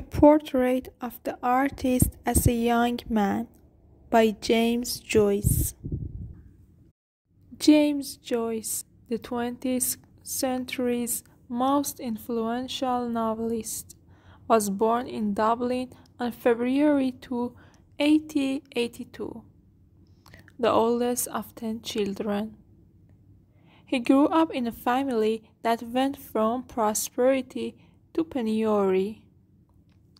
A Portrait of the Artist as a Young Man by James Joyce. James Joyce, the 20th century's most influential novelist, was born in Dublin on February 2, 1882, the oldest of 10 children. He grew up in a family that went from prosperity to penury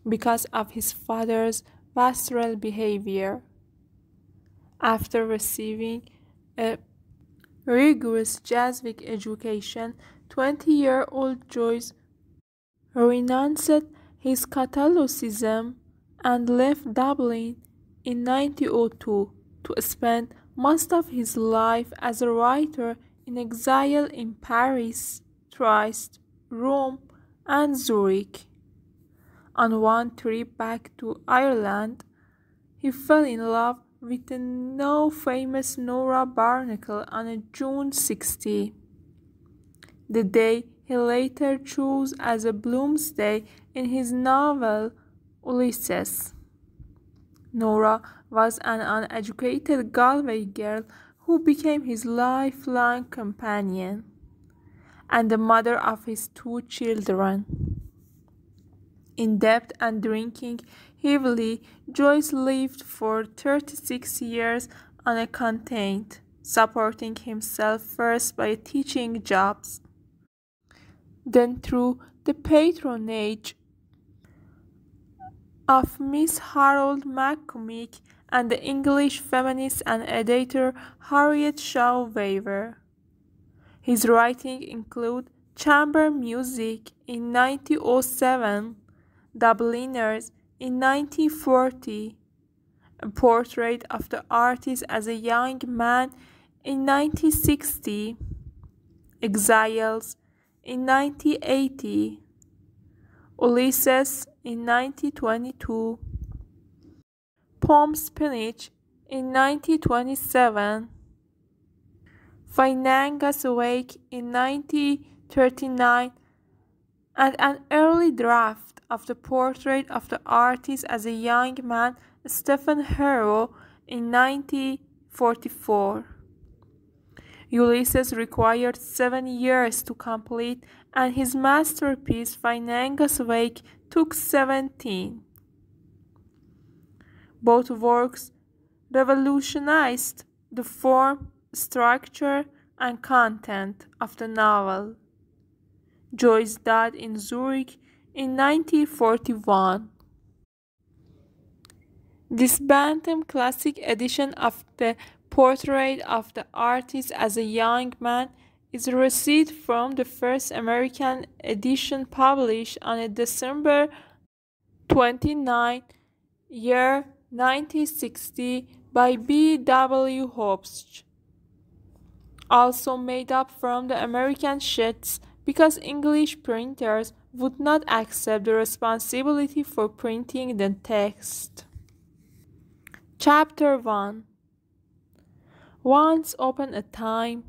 because of his father's pastoral behavior. After receiving a rigorous Jesuit education, 20 year old Joyce renounced his Catholicism and left Dublin in 1902 to spend most of his life as a writer in exile in Paris, Trieste, Rome, and Zurich. On one trip back to Ireland, he fell in love with the now famous Nora Barnacle on June 60, the day he later chose as a Bloomsday in his novel Ulysses. Nora was an uneducated Galway girl who became his lifelong companion and the mother of his two children. In debt and drinking heavily, Joyce lived for 36 years uncontained, supporting himself first by teaching jobs, then through the patronage of Miss Harold McCormick and the English feminist and editor Harriet Shaw Weaver. His writings include Chamber Music in 1907, Dubliners in 1940, A Portrait of the Artist as a Young Man in 1960, Exiles in 1980, Ulysses in 1922, Pomes Penyeach in 1927, Finnegans Wake in 1939, and an early draft of the portrait of the artist as a young man, Stephen Hero, in 1944. Ulysses required seven years to complete, and his masterpiece, Finnegans Wake, took 17. Both works revolutionized the form, structure, and content of the novel. Joyce died in Zurich in 1941. This Bantam Classic edition of the Portrait of the Artist as a Young Man is a receipt from the first American edition published on December 29, year 1960 by B. W. Hobbs. Also made up from the American sheets because English printers would not accept the responsibility for printing the text. Chapter 1 Once upon a time,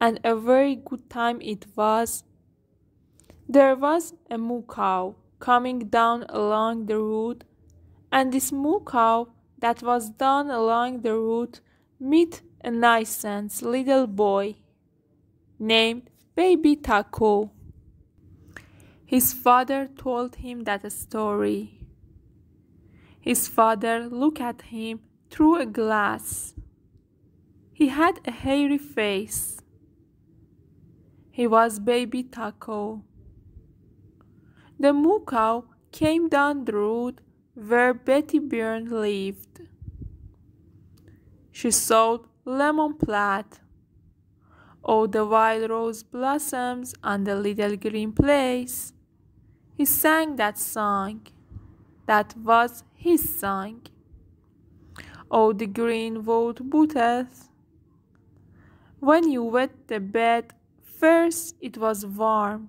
and a very good time it was, there was a moo cow coming down along the road, and this moo cow that was down along the road met a nice little boy named Baby Tuckoo. His father told him that story. His father looked at him through a glass. He had a hairy face. He was baby Tuckoo. The moo cow came down the road where Betty Byrne lived. She sold lemon plaid. Oh, the wild rose blossoms on the little green place. He sang that song. That was his song. Oh, the green wood buttons. When you wet the bed, first it was warm,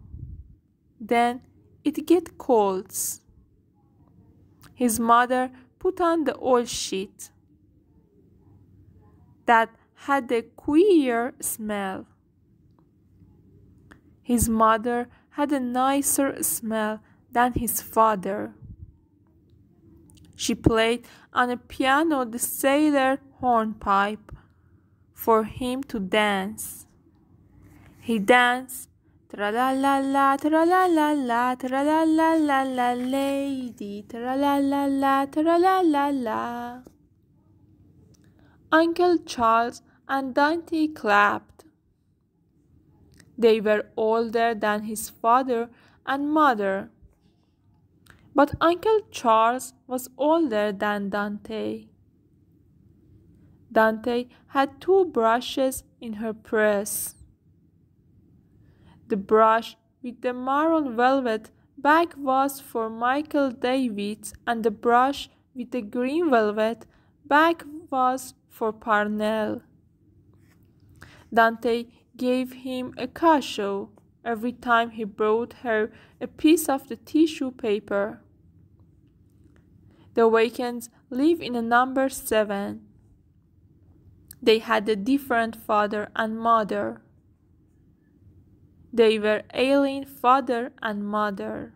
then it get cold. His mother put on the old sheet that had a queer smell. His mother had a nicer smell than his father. She played on a piano the sailor hornpipe for him to dance. He danced tra la la la, tra la la la, tra la la la la, lady, tra la la la, tra la la la. Uncle Charles and Dante clapped. They were older than his father and mother. But Uncle Charles was older than Dante. Dante had two brushes in her press. The brush with the maroon velvet back was for Michael Davitt, and the brush with the green velvet back was for Parnell. Dante gave him a cachou every time he brought her a piece of the tissue paper. The Wakens live in a number seven. They had a different father and mother. They were ailing father and mother.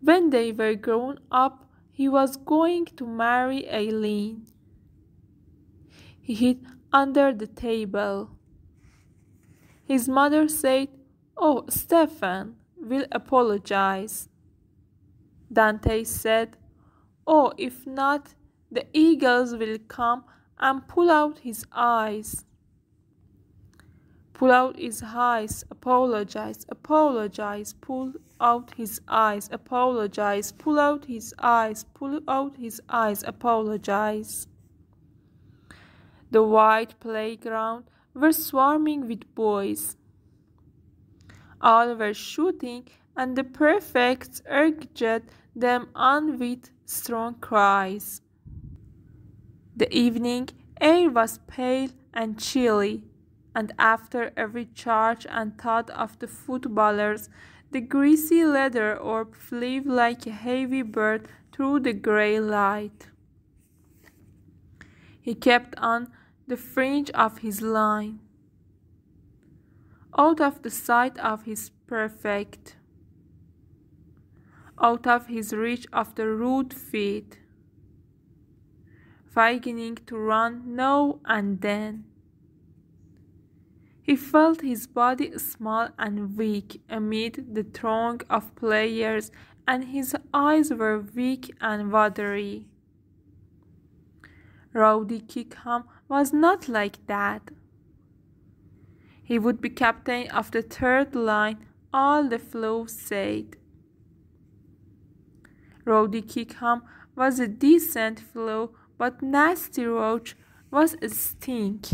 When they were grown up, he was going to marry Eileen. He hid under the table. His mother said, Oh, Stephen will apologize. Dante said, Oh, if not, the eagles will come and pull out his eyes. Pull out his eyes, apologize, apologize, pull out his eyes, apologize, pull out his eyes, pull out his eyes, apologize. The white playground were swarming with boys. All were shooting, and the prefects urged them on with strong cries. The evening air was pale and chilly, and after every charge and thought of the footballers, the greasy leather orb flew like a heavy bird through the grey light. He kept on the fringe of his line, out of the sight of his prefect, out of his reach of the rude feet, beginning to run now and then. He felt his body small and weak amid the throng of players, and his eyes were weak and watery. Rowdy Kickham was not like that. He would be captain of the third line, all the flow said. Rowdy Kickham was a decent fellow, but Nasty Roach was a stink.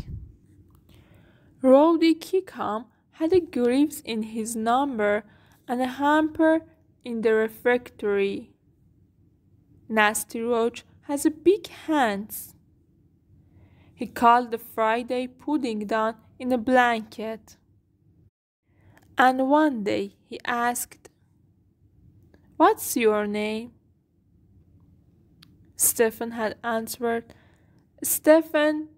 Rowdy Kickham had a grievance in his number and a hamper in the refectory. Nasty Roach has a big hands. He called the Friday pudding down in a blanket. And one day he asked, What's your name? Stephen had answered, Stephen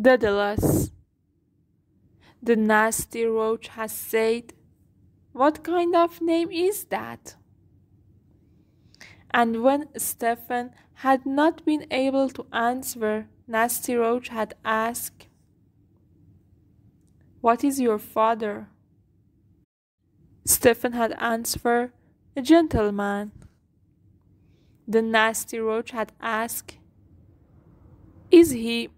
Dedalus. The nasty roach has said, What kind of name is that? And when Stephen had not been able to answer, Nasty Roach had asked, What is your father? Stephen had answered, A gentleman. The Nasty Roach had asked, Is he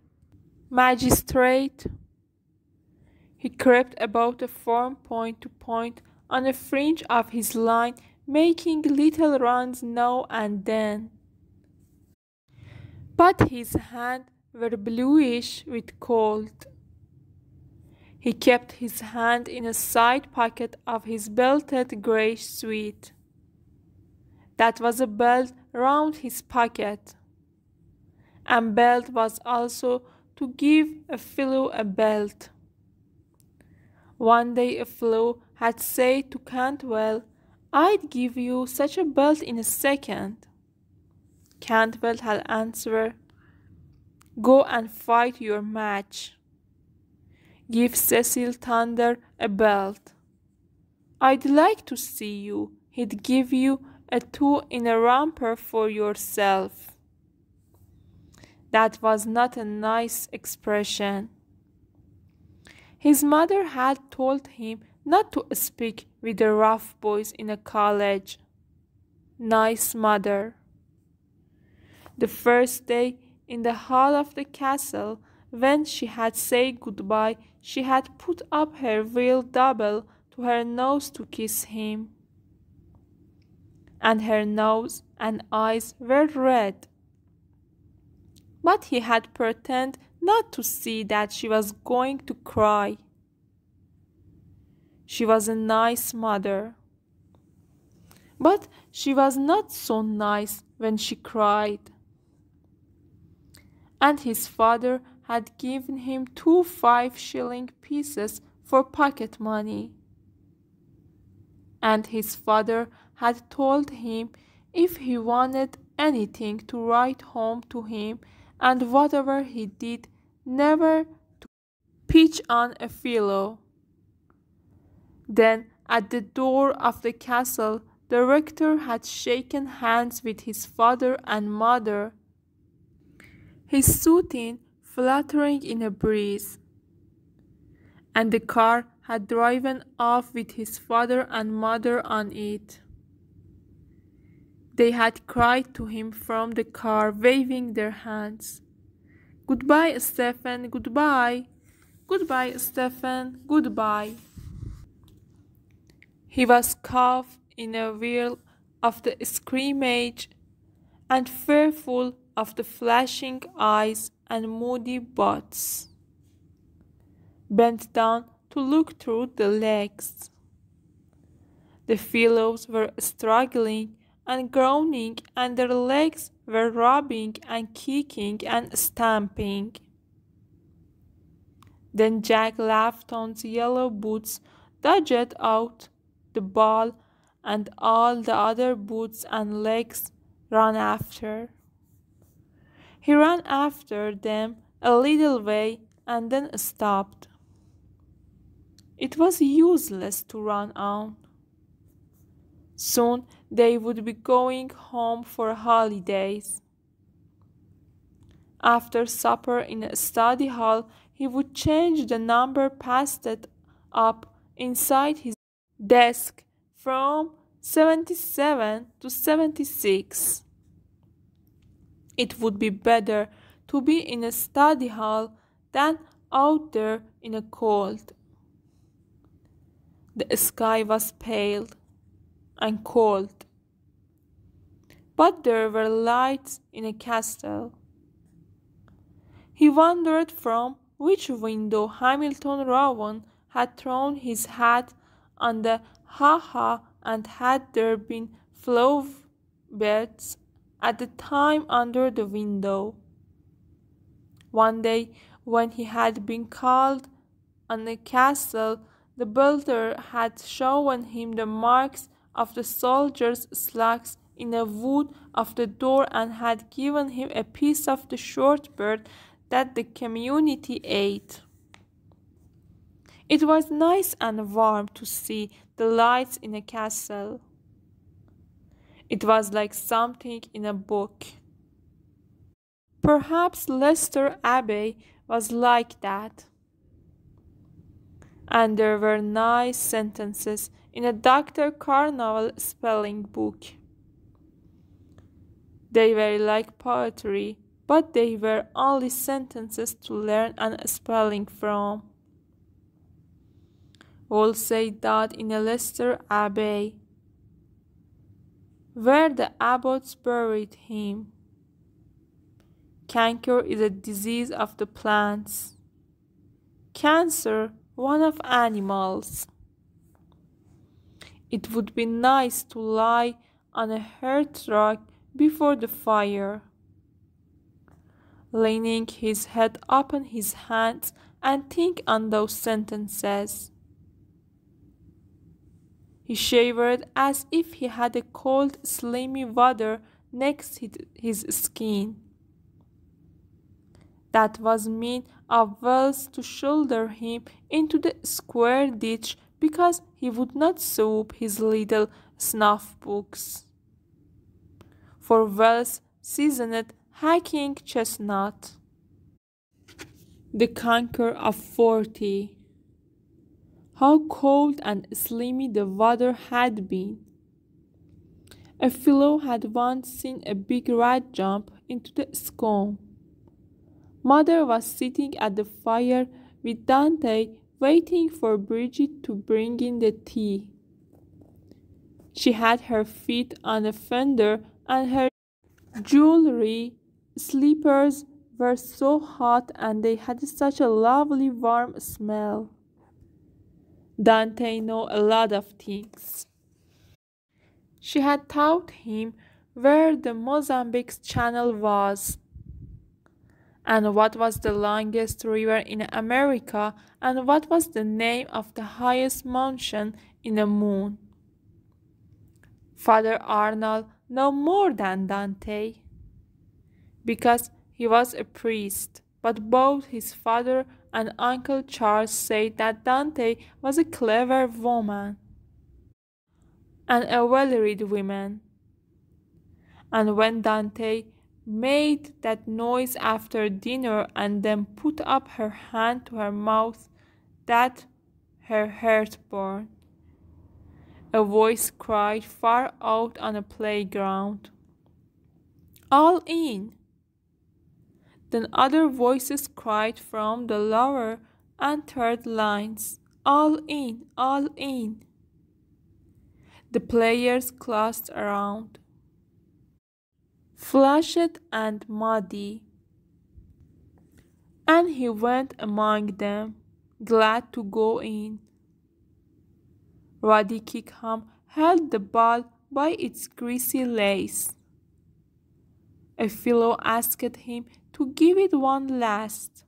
magistrate? He crept about the from point to point on the fringe of his line, making little runs now and then. But his hand were bluish with cold. He kept his hand in a side pocket of his belted grey suit. That was a belt round his pocket, and belt was also to give a fellow a belt. One day a fellow had said to Cantwell, I'd give you such a belt in a second. Cantwell had answered, Go and fight your match. Give Cecil Thunder a belt. I'd like to see you, he'd give you a two in a romper for yourself. That was not a nice expression. His mother had told him not to speak with the rough boys in a college. Nice mother. The first day in the hall of the castle, when she had said goodbye, she had put up her veil double to her nose to kiss him. And her nose and eyes were red. But he had pretended not to see that she was going to cry. She was a nice mother. But she was not so nice when she cried. And his father had given him two five shilling pieces for pocket money. And his father had told him if he wanted anything to write home to him, and whatever he did, never to pitch on a fellow. Then, at the door of the castle, the rector had shaken hands with his father and mother, his soothing fluttering in a breeze. And the car had driven off with his father and mother on it. They had cried to him from the car, waving their hands. Goodbye, Stephen, goodbye. Goodbye, Stephen, goodbye. He was caught in a whirl of the scrimmage and fearful of the flashing eyes and moody butts. Bent down to look through the legs. The fellows were struggling and groaning, and their legs were rubbing and kicking and stamping. Then Jack Lawton's yellow boots dodged out the ball, and all the other boots and legs ran after. He ran after them a little way and then stopped. It was useless to run on. Soon they would be going home for holidays. After supper in a study hall, he would change the number pasted up inside his desk from 77 to 76. It would be better to be in a study hall than out there in a cold. The sky was pale and cold, but there were lights in a castle. He wondered from which window Hamilton Rowan had thrown his hat on the ha ha and had there been beds at the time under the window. One day, when he had been called on the castle, the builder had shown him the marks of the soldiers' slugs in the wood of the door and had given him a piece of the short bird that the community ate. It was nice and warm to see the lights in a castle. It was like something in a book. Perhaps Leicester Abbey was like that. And there were nice sentences in a Dr. Carnarvon spelling book. They were like poetry, but they were only sentences to learn and spelling from. All say that in a Leicester Abbey, where the abbots buried him. Canker is a disease of the plants. Cancer, one of animals. It would be nice to lie on a hearthrug before the fire, leaning his head upon his hands and think on those sentences. He shivered as if he had a cold, slimy water next his skin. That was mean of Wells to shoulder him into the square ditch because he would not soap his little snuff books. For Wells seasoned hacking chestnut. The conquer of forty. How cold and slimy the water had been. A fellow had once seen a big rat jump into the scone. Mother was sitting at the fire with Dante waiting for Bridget to bring in the tea. She had her feet on a fender and her jewelry slippers were so hot and they had such a lovely warm smell. Dante knew a lot of things. She had taught him where the Mozambique Channel was, and what was the longest river in America, and what was the name of the highest mountain in the moon. Father Arnall knew more than Dante, because he was a priest, but both his father and Uncle Charles said that Dante was a clever woman and a well-read woman. And when Dante made that noise after dinner and then put up her hand to her mouth, that her heart burned. A voice cried far out on a playground. All in! Then other voices cried from the lower and third lines, All in, all in! The players clustered around. Flushed and muddy. And he went among them, glad to go in. Ruddy Kickham held the ball by its greasy lace. A fellow asked him to give it one last.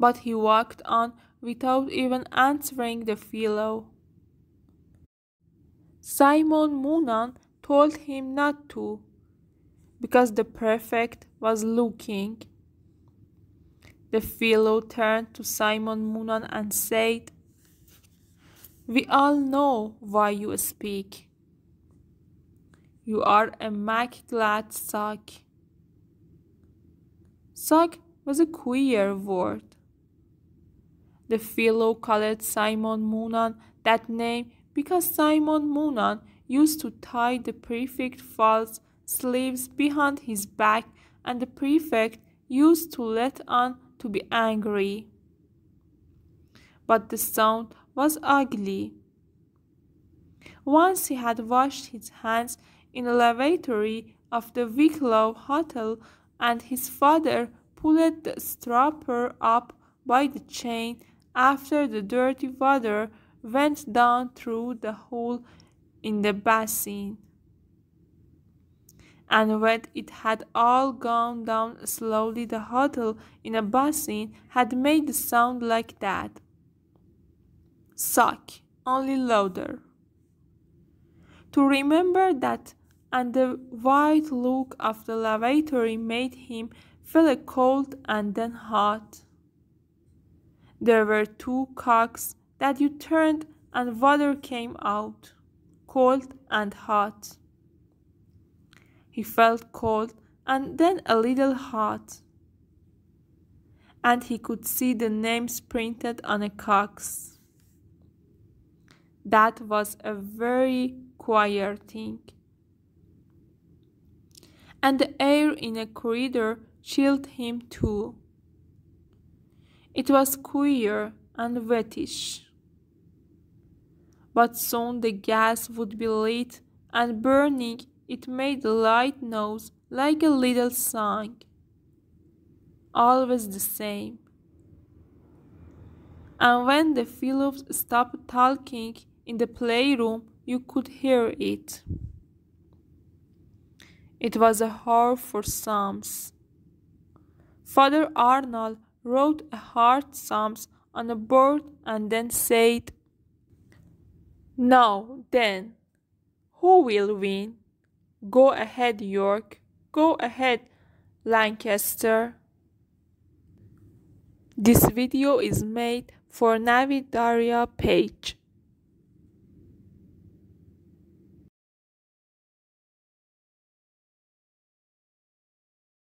But he walked on without even answering the fellow. Simon Moonan told him not to, because the prefect was looking. The fellow turned to Simon Moonan and said, We all know why you speak. You are a McGlad sock. Sock was a queer word. The fellow called Simon Moonan that name because Simon Moonan used to tie the prefect false sleeves behind his back and the prefect used to let on to be angry. But the sound was ugly. Once he had washed his hands in the lavatory of the Wicklow Hotel and his father pulled the strapper up by the chain after the dirty water went down through the hole in the basin. And when it had all gone down slowly, the hotel in a basin had made the sound like that. Suck, only louder. To remember that and the white look of the lavatory made him feel cold and then hot. There were two cocks that you turned and water came out, cold and hot. He felt cold and then a little hot, and he could see the names printed on a cocks. That was a very queer thing. And the air in a corridor chilled him too. It was queer and wettish but soon the gas would be lit and burning it made a light noise like a little song. Always the same. And when the fellows stopped talking in the playroom, you could hear it. It was a horror for Psalms. Father Arnall wrote a hard Psalms on a board and then said, now then, who will win? Go ahead, York. Go ahead, Lancaster. This video is made for Navid Dariya page.